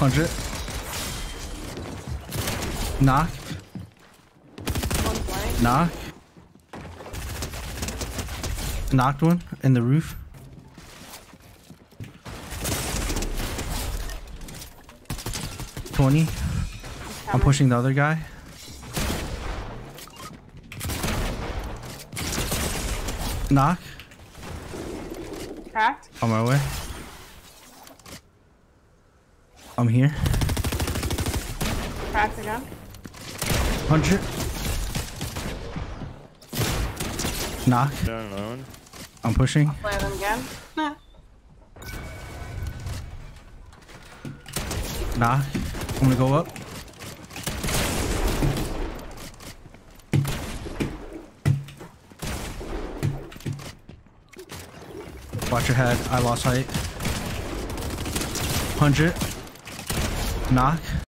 100. Knock. Knock. Knocked one in the roof. Twenty. I'm pushing the other guy. Knock. Cracked. On my way. I'm here. Cracked again. Hundred. Knock. Down alone. I'm pushing. Play them again. Nah. Knock. I'm gonna go up. Watch your head. I lost height. 100. Knock.